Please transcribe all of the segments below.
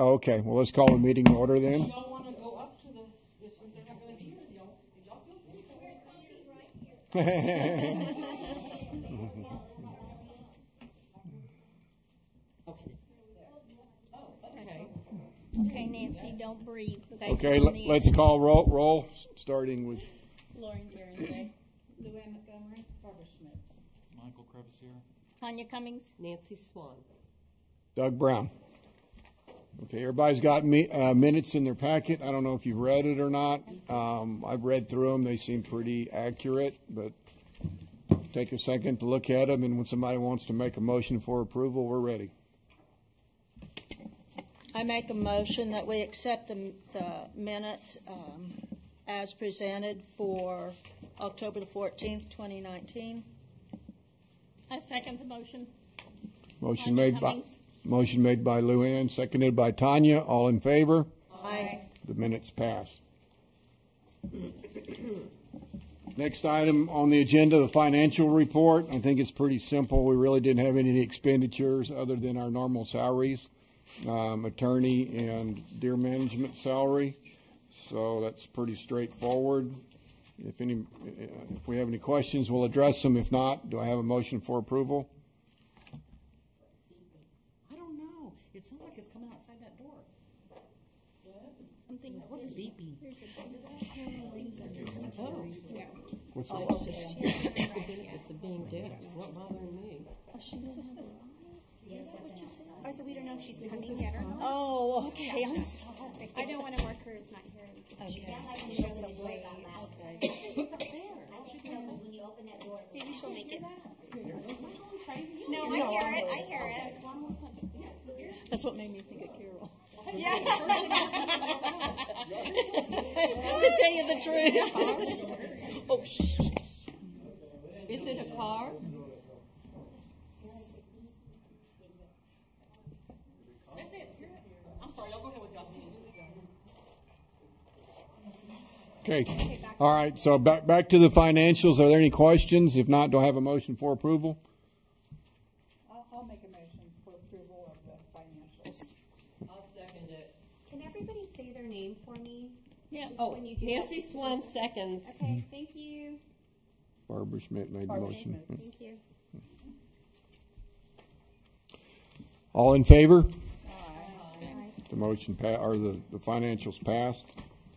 Oh, okay, well, let's call the meeting to order then. Y'all wanna go up to the, since they're not gonna be here, y'all, y'all feel free. Okay. Okay, Nancy, don't breathe. They Okay, let- let's call roll, roll, starting with, Lauren Behrens, Luann Montgomery. Barbara Schmitz. Michael Crevice here. Tanya Cummings, Nancy Swan. Doug Brown. Okay, everybody's got me, uh, minutes in their packet. I don't know if you've read it or not. Um, I've read through them. They seem pretty accurate, but take a second to look at them, and when somebody wants to make a motion for approval, we're ready. I make a motion that we accept the, the minutes, um, as presented for October the fourteenth, twenty nineteen. I second the motion. Motion Tanya made by, Cummings. Motion made by Luann, seconded by Tanya. All in favor? Aye. The minutes pass. Next item on the agenda, the financial report. I think it's pretty simple. We really didn't have any expenditures other than our normal salaries, um, attorney and deer management salary. So that's pretty straightforward. If any, if we have any questions, we'll address them. If not, do I have a motion for approval? I don't know, it sounds like it's coming outside that door. I'm thinking, What's beeping? What's Oh, that? okay. It's a being dead. It's not bothering me. Oh, oh so we don't know if she's coming yet or not. Oh, okay, I'm sorry. I know one of workers not here. She shows up late. Maybe she'll make it. No, I hear it. I hear it. That's what made me think of Carol. Yeah. To tell you the truth. Oh, shh. Is it a car? That's it, I'm sorry, y'all go ahead with y'all. Okay, all right, so back, back to the financials. Are there any questions? If not, do I have a motion for approval? I'll, I'll make a motion for approval of the financials. I'll second it. Can everybody say their name for me? Yeah. Oh, When you do Nancy Swan seconds. Okay, thank you. Barbara Schmitz made the Barbara motion. Schmitz. Thank you. All in favor? The motion pa, or the, the financials passed.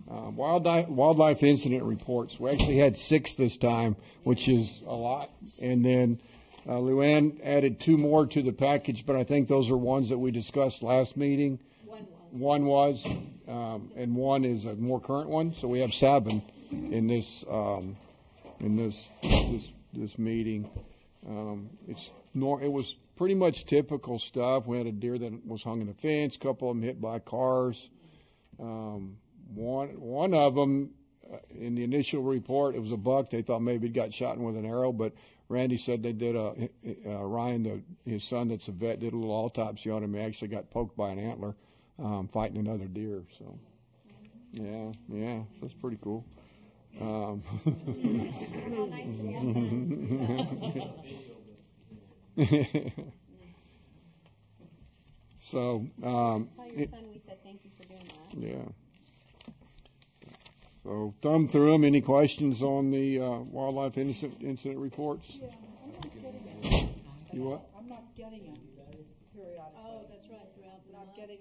Uh, wildlife, wildlife incident reports. We actually had six this time, which is a lot. And then, uh, Luann added two more to the package, but I think those are ones that we discussed last meeting. One was. One was, um, and one is a more current one. So we have seven in this, um, in this, this, this meeting. Um, it's nor, it was pretty much typical stuff. We had a deer that was hung in a fence, a couple of them hit by cars. Um, one, one of them, uh, in the initial report, it was a buck. They thought maybe it got shot with an arrow, but Randy said they did a, uh, Ryan, the, his son that's a vet, did a little autopsy on him. He actually got poked by an antler, um, fighting another deer. So, yeah, yeah, so that's pretty cool. Um, How nice to have so, um, Tell your son we said thank you for doing that. yeah. So thumb through them. Any questions on the uh, wildlife incident, incident reports? Yeah, I'm not getting them. You what? I'm not getting them periodically. Oh,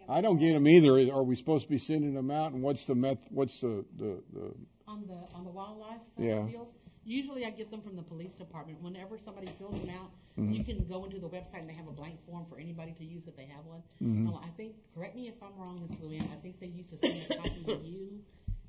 I don't get them either. Are we supposed to be sending them out? And what's the meth? What's the the, the On the, on the wildlife uh, Yeah. deals, usually I get them from the police department. Whenever somebody fills them out, Mm-hmm. you can go into the website and they have a blank form for anybody to use if they have one. Mm-hmm. Now, I think, correct me if I'm wrong, Ms. Luann, I think they used to send a copy to you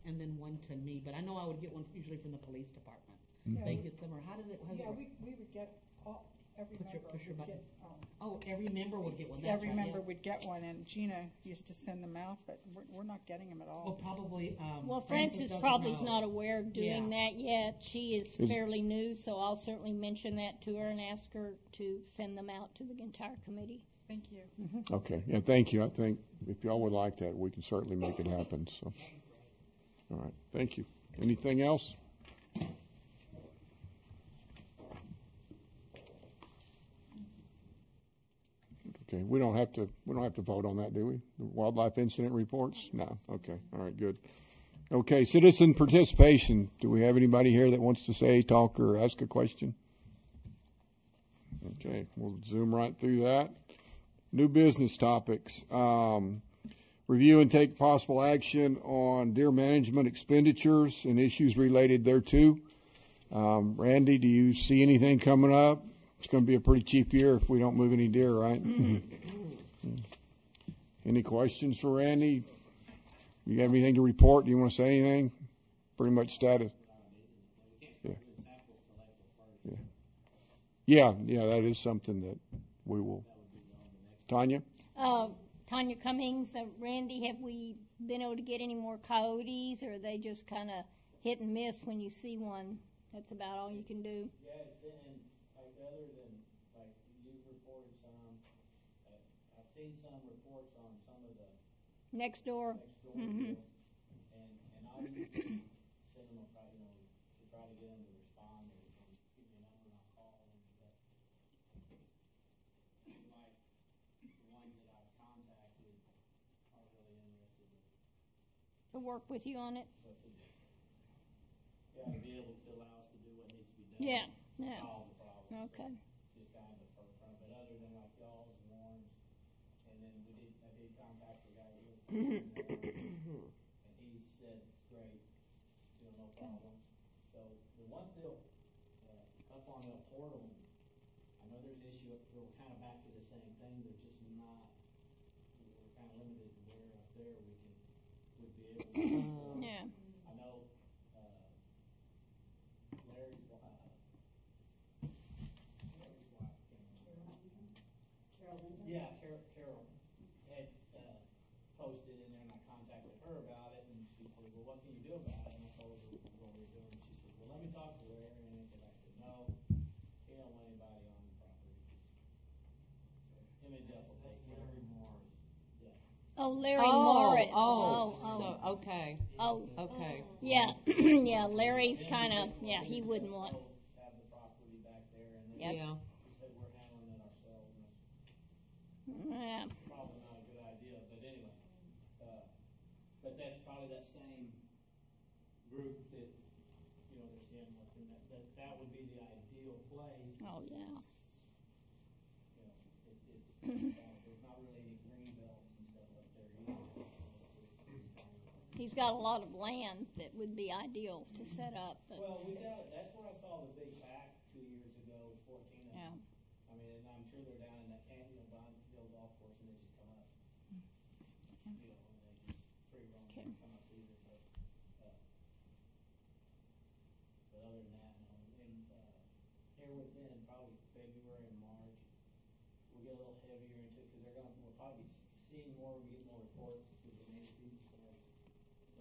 and then one to me, but I know I would get one usually from the police department. Mm-hmm. They get them, or how does it, how does it Yeah, we, we would get, all, every Push your- member push your would button. get, um, Oh, every member would get one, that's every right, yeah. member would get one, and Gina used to send them out, but we're, we're not getting them at Well, all. probably, um. Well, Frances doesn't probably is know. not aware of doing Yeah. that yet. She is Is- fairly new, so I'll certainly mention that to her and ask her to send them out to the entire committee. Thank you. okay? Yeah, thank you. I think if y'all would like that, we can certainly make it happen. So, all right, thank you. Anything else? Okay, we don't have to, we don't have to vote on that, do we? The Wildlife incident reports? No, okay, all right, good. Okay, citizen participation. Do we have anybody here that wants to say, talk, or ask a question? Okay, we'll zoom right through that. New business topics. Um, review and take possible action on deer management expenditures and issues related thereto. Um, Randy, do you see anything coming up? It's going to be a pretty cheap year if we don't move any deer, right? any questions for Randy? You got anything to report? Do you want to say anything? Pretty much status. Yeah. Yeah. Yeah, yeah, that is something that we will. Tanya? Uh, Tanya Cummings, uh, Randy, have we been able to get any more coyotes, or are they just kind of hit and miss when you see one? That's about all you can do. Yeah, it's been, like, other than, like, you've reported some, uh, I've seen some reports on some of the Next door. next door mm-hmm. deal. And, and I'll usually send them a, you know, to try to get them to respond give me a number and I'll call them, but like the ones that I've contacted aren't really interested in To work with you on it. what to. Yeah, to be able to allow us to do what needs to be done. Yeah, yeah. Solve the problem. Okay. just kind of the forefront, but other than like y'all's and Warren's, and then we did, I did contact the guy here. And he said, great, you know, no problem. So the one deal, uh, up on the portal, I know there's an issue, up there. we're kind of back to the same thing, they're just not, we're kind of limited to where up there we can, would be able to. Yeah. I know, uh, Larry's, uh, Larry's wife, can't remember. Yeah, Carol, Carol had, posted in there and I contacted her about it and she said, well, what can you do about it? And I told her what we were doing. She said, well, let me talk to Larry and I said, no, he don't want anybody on the property. So Him and Jeff will take care of it. Morris. Yeah. Oh, Larry Oh, Morris. Oh, oh, oh. so, okay, oh, okay. yeah, yeah. Larry's kind of, yeah. He wouldn't want. Have the property back there and then Yep. Yeah, he said, we're handling it ourselves. Yeah. it's probably not a good idea, but anyway. Uh, but that's probably that same group that, you know, they're seeing up in that, that, that would be the ideal place. Oh, yeah. You know, it, it, uh, there's not really any green belts and stuff up there either. He's got a lot of land that would be ideal to set up. But Well, we got, that's where I saw the big pack two years ago, fourteen of yeah. them. I mean, and I'm sure they're down in that camp, you know, behind the old golf course and they just come up. You know, and they just free roam, Okay. and come up either, but, uh, but other than that, no, and, uh, here within probably February and March, we'll get a little heavier into it, cause they're gonna, we'll probably be seeing more, we get more reports, because the main season starts. So, Oh, we'll get geared up to, that'd be a good time, 'cause they'll be moving a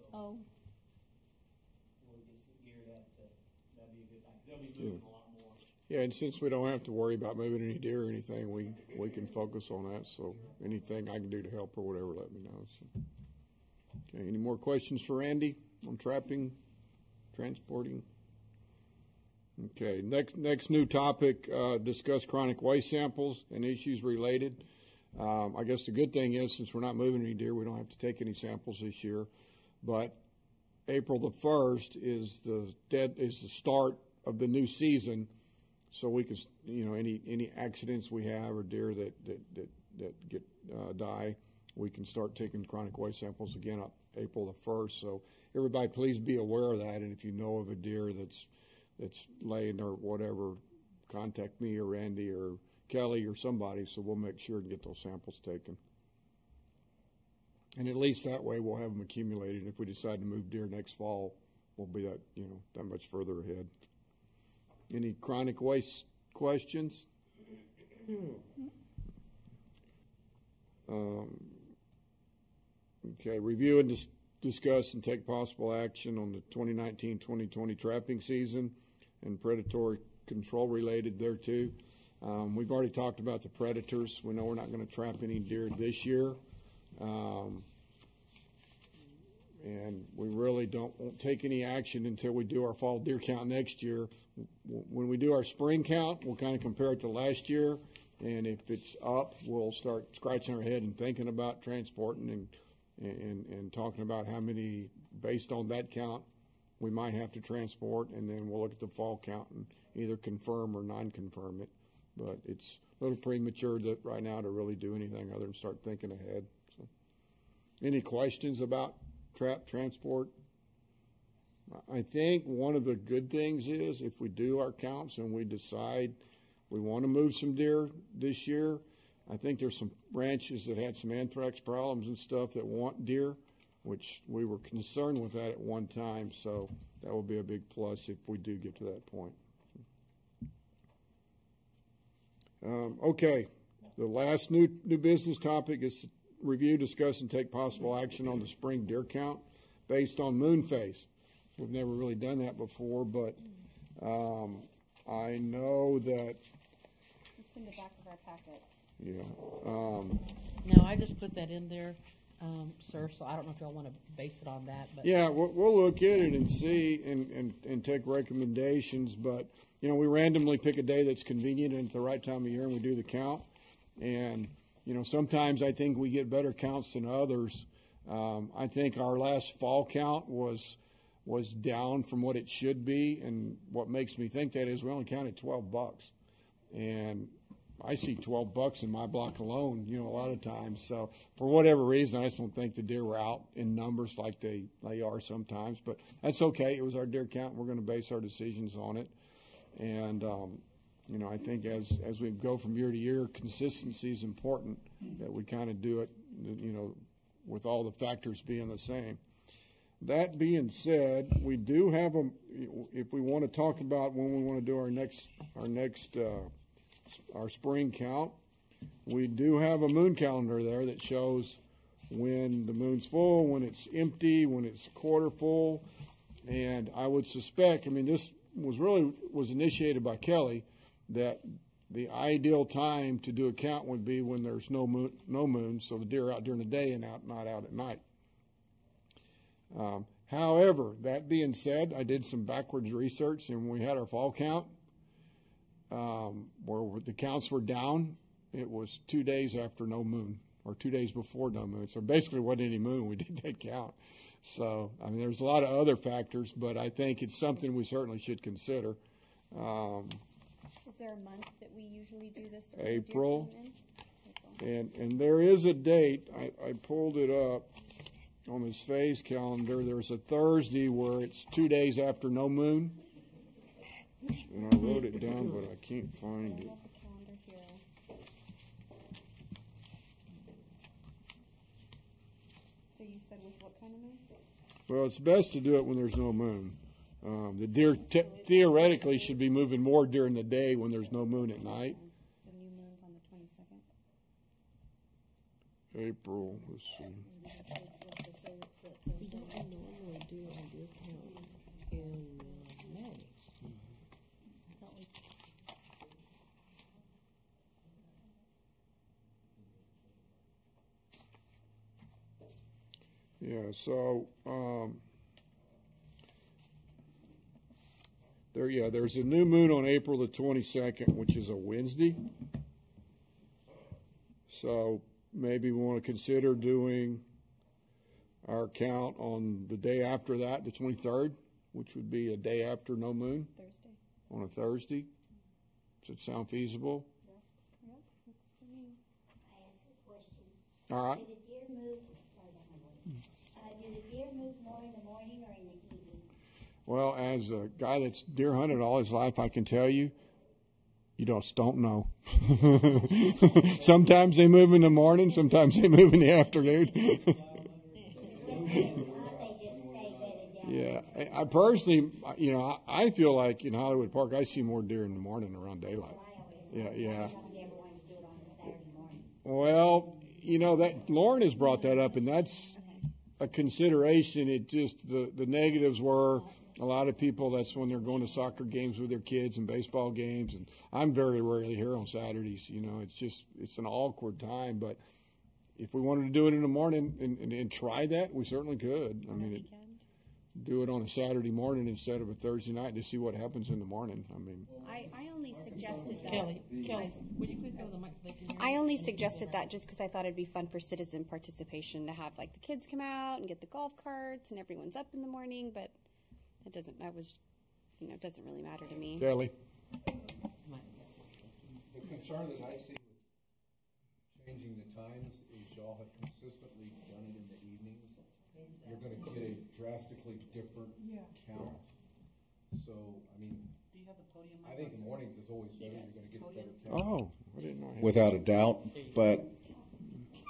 lot more. Yeah, and since we don't have to worry about moving any deer or anything, we, we can focus on that. So anything I can do to help or whatever, let me know. So. Okay, any more questions for Randy on trapping, transporting? Okay, next, next new topic, uh, discuss chronic waste samples and issues related. Um, I guess the good thing is, since we're not moving any deer, we don't have to take any samples this year. But April the first is the dead, is the start of the new season. So we can, you know, any, any accidents we have or deer that, that, that, that get, uh, die, we can start taking chronic waste samples again up April the first. So everybody please be aware of that. And if you know of a deer that's, that's laying or whatever, contact me or Randy or Kelly or somebody, so we'll make sure and get those samples taken. And at least that way we'll have them accumulated. If we decide to move deer next fall, we'll be that, you know, that much further ahead. Any chronic waste questions? Um, okay, review and dis- discuss and take possible action on the 2019-2020 trapping season and predatory control related thereto. Um, we've already talked about the predators. We know we're not going to trap any deer this year. Um, and we really don't won't take any action until we do our fall deer count next year. When we do our spring count, we'll kind of compare it to last year. And if it's up, we'll start scratching our head and thinking about transporting and, and, and talking about how many, based on that count, we might have to transport, and then we'll look at the fall count and either confirm or non-confirm it. But it's a little premature right now to really do anything other than start thinking ahead. Any questions about trap transport? I think one of the good things is if we do our counts and we decide we want to move some deer this year, I think there's some ranches that had some anthrax problems and stuff that want deer, which we were concerned with that at one time. So that will be a big plus if we do get to that point. Um, okay, the last new new business topic is review, discuss, and take possible action on the spring deer count based on moon phase. We've never really done that before, but um, I know that It's in the back of our packet. yeah. Um, No, I just put that in there, um, sir, so I don't know if y'all wanna base it on that, but. Yeah, we'll, we'll look at it and see and, and, and take recommendations, but, you know, we randomly pick a day that's convenient and at the right time of year and we do the count. And, you know, sometimes I think we get better counts than others. Um, I think our last fall count was, was down from what it should be, and what makes me think that is we only counted twelve bucks. And I see twelve bucks in my block alone, you know, a lot of times. So for whatever reason, I just don't think the deer were out in numbers like they, they are sometimes. But that's okay. It was our deer count. We're going to base our decisions on it. And um, you know, I think as as we go from year to year, consistency is important. That we kind of do it, you know, with all the factors being the same. That being said, we do have a. If we want to talk about when we want to do our next our next uh, our spring count, we do have a moon calendar there that shows when the moon's full, when it's empty, when it's quarter full, and I would suspect. I mean, this was really was initiated by Kelly that the ideal time to do a count would be when there's no moon, no moon, so the deer are out during the day and out not out at night. Um, however, that being said, I did some backwards research, and we had our fall count, um, where the counts were down, it was two days after no moon, or two days before no moon. So basically, wasn't any moon. We did that count. So I mean, there's a lot of other factors, but I think it's something we certainly should consider. Um, there a month that we usually do this? April. And, and there is a date, I, I pulled it up on this phase calendar. There's a Thursday where it's two days after no moon. And I wrote it down, but I can't find it. have a calendar here. So you said with what kind of moon? Well, it's best to do it when there's no moon. Um, the deer te- theoretically should be moving more during the day when there's no moon at night. The new moon's on the twenty-second. April, let's see. We don't normally do our deer count in May. I thought we Yeah, so, um, there, yeah, there's a new moon on April the twenty-second, which is a Wednesday. So maybe we want to consider doing our count on the day after that, the twenty-third, which would be a day after no moon Thursday. on a Thursday. Does it sound feasible? Yep, looks for me. I ask a question. All right. Do the deer move, sorry about my voice. Uh, do the deer move more in the morning or in the evening? Well, as a guy that's deer hunted all his life, I can tell you, you just don't know. sometimes they move in the morning, sometimes they move in the afternoon. Yeah, I- personally, you know, I feel like in Hollywood Park, I see more deer in the morning around daylight. Yeah, yeah. Well, you know that Lauren has brought that up, and that's a consideration. It just the the negatives were a lot of people. That's when they're going to soccer games with their kids and baseball games, and I'm very rarely here on Saturdays. You know, it's just it's an awkward time. But if we wanted to do it in the morning and, and, and try that, we certainly could. I mean, it, do it on a Saturday morning instead of a Thursday night to see what happens in the morning. I mean, I, I only suggested that. Kelly, Kelly, would you please go to the mic so they can hear I only suggested that just because I thought it'd be fun for citizen participation to have like the kids come out and get the golf carts and everyone's up in the morning, but it doesn't, I was, you know, it doesn't really matter to me. Kelly, The concern that I see with changing the times is y'all have consistently done it in the evenings. You're gonna get a drastically different count. So, I mean, Do you have the podium? I think the mornings is always better, you're gonna get a better count. oh, I didn't know. I had- Without a doubt, but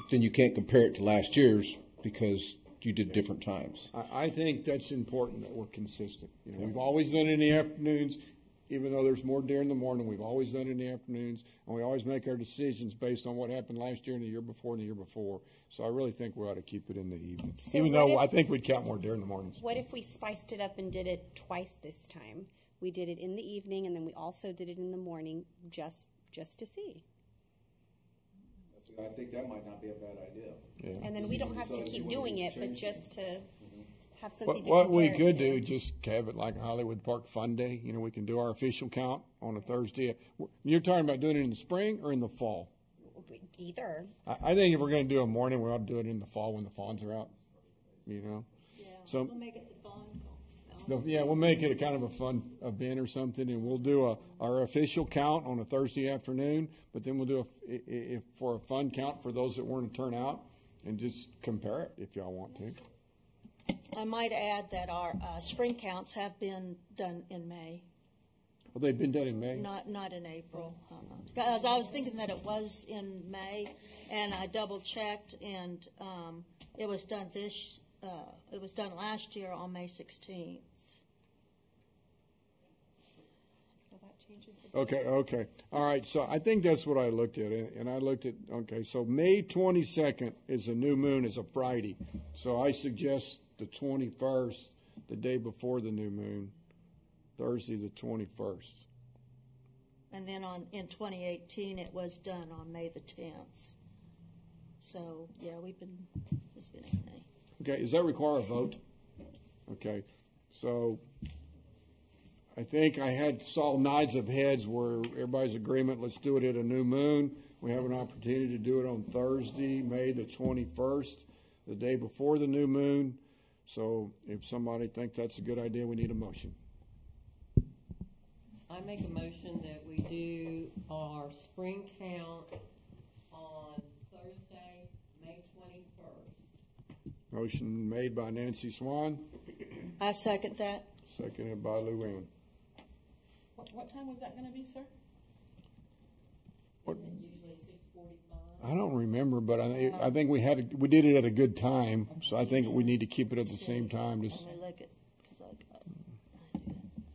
then you can't compare it to last year's because you did different times. I, I think that's important that we're consistent. You know, we've always done it in the afternoons, even though there's more during the morning. We've always done it in the afternoons, and we always make our decisions based on what happened last year and the year before and the year before. So I really think we ought to keep it in the evening, So even though if- I think we'd count more during the mornings. What if we spiced it up and did it twice this time? We did it in the evening and then we also did it in the morning just, just to see. I think that might not be a bad idea. Yeah. And then we don't have to keep doing it, but just to mm-hmm. have something What, to what we compare it could to. do, just have it like Hollywood Park Fun Day. You know, we can do our official count on a Thursday. You're talking about doing it in the spring or in the fall? Either. I, I think if we're going to do a morning, we ought to do it in the fall when the fawns are out. You know, Yeah, so We'll make it the fun. No, yeah, we'll make it a kind of a fun event or something, and we'll do a our official count on a Thursday afternoon. But then we'll do a i- if for a fun count for those that weren't to turn out, and just compare it if y'all want to. I might add that our uh, spring counts have been done in May, Well, they've been done in May. not not in April. Uh-uh. Because I was thinking that it was in May, and I double checked, and um, it was done this. Uh, it was done last year on May 16th. Well, that changes the Okay, okay. All right, so I think that's what I looked at, and and I looked at, okay, so May 22nd is a new moon, is a Friday. So I suggest the 21st, the day before the new moon, Thursday, the 21st. And then on, in 2018, it was done on May the 10th. So, yeah, we've been, it's been May. Okay, does that require a vote? Okay, so I think I had saw nods of heads where everybody's agreement, let's do it at a new moon. We have an opportunity to do it on Thursday, May the twenty-first, the day before the new moon. So if somebody thinks that's a good idea, we need a motion. I make a motion that we do our spring count on Thursday, May twenty-first. Motion made by Nancy Swan, I second that. seconded by Luann. What, what time was that gonna be, sir? What- Usually six forty-five. I don't remember, but I, think- I think we had, a- we did it at a good time, so I think we need to keep it at the same time, just. Let me look because I got,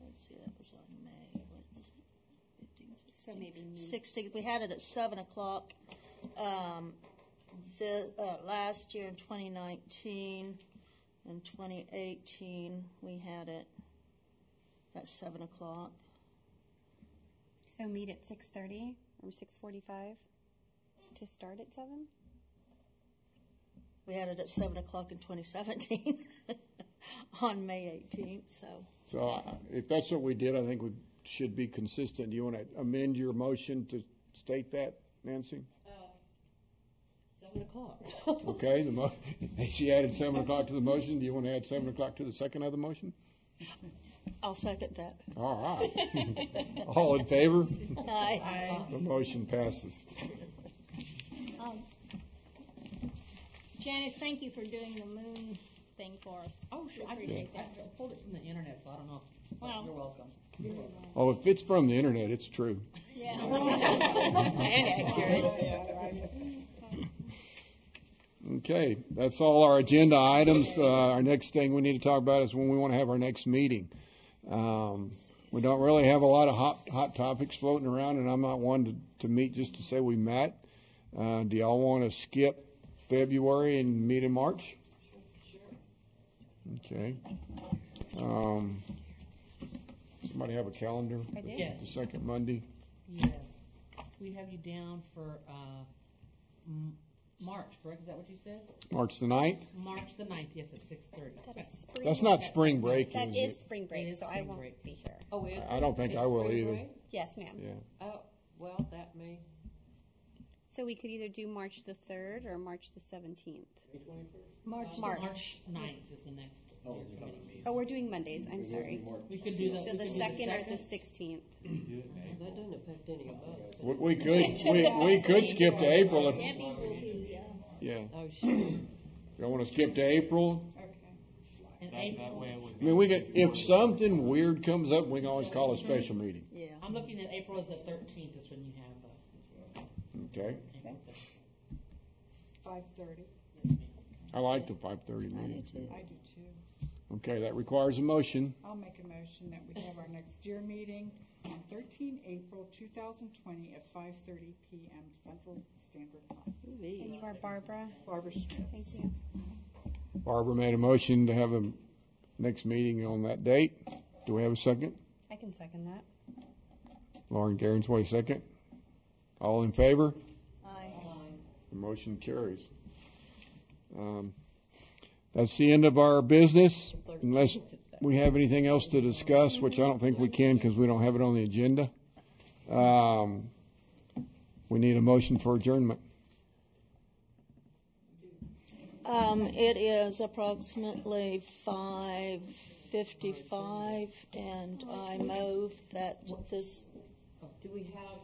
let's see, that was on May, what is it? 15, So maybe me. 16th, we had it at 7 o'clock. Um, the, uh, last year in 2019 and 2018, we had it at 7 o'clock. So meet at six thirty or six forty-five to start at seven? We had it at 7 o'clock in 2017 on May 18th, so. So I- if that's what we did, I think we should be consistent. Do you want to amend your motion to state that, Nancy? Uh, seven o'clock. Okay, the mo, she added seven o'clock to the motion. Do you want to add seven o'clock to the second of the motion? I'll second that. All right. All in favor? Aye. The motion passes. Um, Janice, thank you for doing the moon thing for us. Oh, sure, I Appreciate I that. pulled it from the internet, so I don't know. Well. You're welcome. Oh, if it's from the internet, it's true. Yeah. Okay, that's all our agenda items. Uh, our next thing we need to talk about is when we want to have our next meeting. Um, we don't really have a lot of hot, hot topics floating around, and I'm not one to, to meet just to say we met. Uh, do y'all want to skip February and meet in March? Okay. Um, somebody have a calendar? I did. Yeah. The second Monday? Yes. We have you down for, uh, m- March, correct? Is that what you said? March the ninth? March the ninth, yes, at six thirty. Is spring That's not break? spring break, That is is it? spring It break, is so I spring won't break. be here. Oh, is I don't think it's I will spring either. break? Yes, ma'am. Yeah. Oh, well, that may, So we could either do March the third or March the seventeenth. March. March. March ninth is the next oh, deer committee meeting. Oh, we're doing Mondays. I'm sorry. We could do the. So we the could do second or the sixteenth. that doesn't affect any of us. We, we could, we, we could skip to April if, Debbie will be, yeah. Oh, sure. Y'all wanna skip to April? Okay. That, that way it would I mean, we could, if something weird comes up, we can always call a special meeting, Yeah. I'm looking at April as the thirteenth is when you have, uh, okay? April 13th. Five thirty. I like the five thirty I do meeting. too. I do too. Okay, that requires a motion. I'll make a motion that we have our next year meeting on thirteen April two thousand twenty at five thirty PM Central Standard Time. And you are Barbara. Barbara Schmitz. Thank you. Barbara made a motion to have a next meeting on that date. Do we have a second? I can second that. Lauren Behrens way second. All in favor? Aye. The motion carries. Um, That's the end of our business, unless we have anything else to discuss, which I don't think we can because we don't have it on the agenda. Um, We need a motion for adjournment. Um, it is approximately five fifty-five, and I move that this, Do we have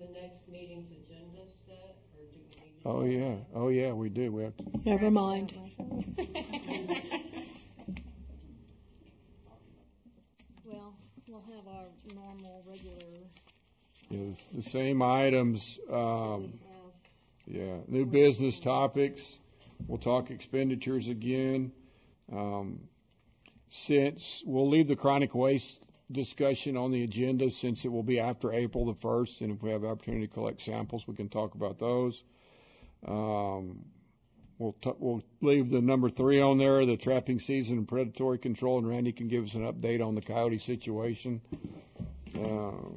the next meeting's agenda set, or do we need to? Oh, yeah, oh, yeah, we do. We have to, never mind. Well, have our normal, regular, know, the same items, um, Yeah, new business topics. We'll talk expenditures again. Um, since we'll leave the chronic waste discussion on the agenda since it will be after April the first, and if we have opportunity to collect samples, we can talk about those. Um, we'll t- we'll leave the number three on there, the trapping season and predatory control, and Randy can give us an update on the coyote situation. Um,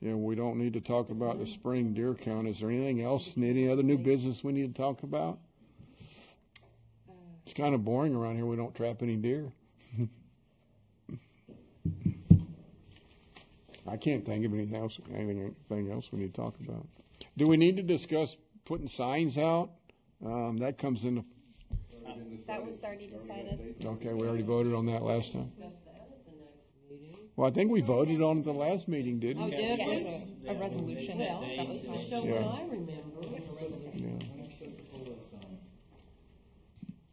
Yeah, we don't need to talk about the spring deer count. Is there anything else, any other new business we need to talk about? It's kind of boring around here. We don't trap any deer. I can't think of anything else, anything, anything else we need to talk about. Do we need to discuss putting signs out? Um, that comes in, the That was already decided. okay, we already voted on that last time. Discuss that at the next meeting. Well, I think we voted on it the last meeting, didn't we? Oh, we? did Yes. we? A resolution. Well, that was fine. So Yeah. what I remember, Yeah.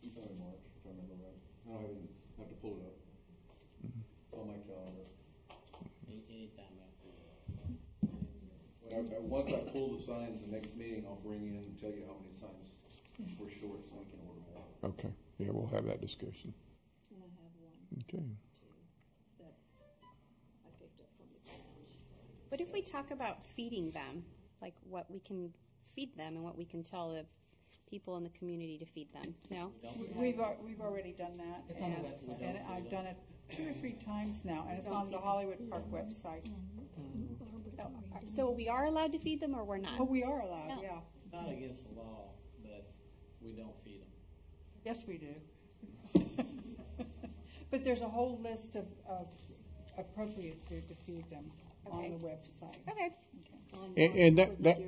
Sometime in March, if I remember right. I don't have, any- have to pull it up. It's on my calendar. Any- Anytime after. When I, I- once I pull the signs, the next meeting, I'll bring in and tell you how many signs we're short, so we can order more. Okay, yeah, we'll have that discussion. and I have one Okay. that I picked up from the ground. What if we talk about feeding them? Like what we can feed them and what we can tell the people in the community to feed them? No? We've, al- we've already done that. It's on the and- website. And I've done it two or three times now, and it's on the Hollywood Park website. Mm-hmm. Mm-hmm. So we are allowed to feed them or we're not? Oh, we are allowed, yeah. Not against the law, but we don't feed them. Yes, we do. But there's a whole list of, of appropriate food to feed them on the website. Okay. On And, and that, that,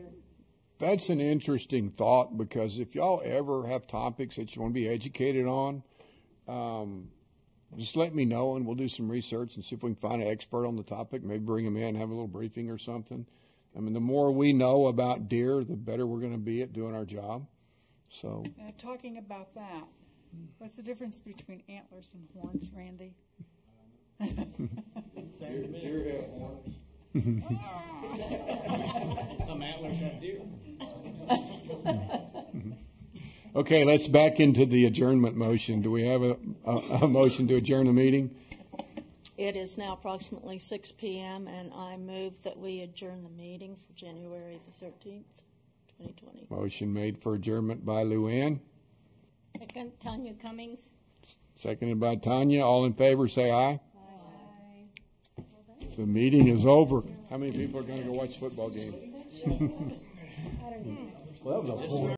that's an interesting thought because if y'all ever have topics that you want to be educated on, um, just let me know and we'll do some research and see if we can find an expert on the topic. Maybe bring him in, have a little briefing or something. I mean, the more we know about deer, the better we're going to be at doing our job. So, Now, talking about that, what's the difference between antlers and horns, Randy? Deer, deer have horns. Some antlers have deer. okay, let's back into the adjournment motion. Do we have a, a, a motion to adjourn the meeting? It is now approximately six PM, and I move that we adjourn the meeting for January the thirteenth, twenty twenty. Motion made for adjournment by Luann, second, Tanya Cummings. seconded by Tanya. All in favor, say aye. The meeting is over. How many people are gonna go watch the football game? Well, that was a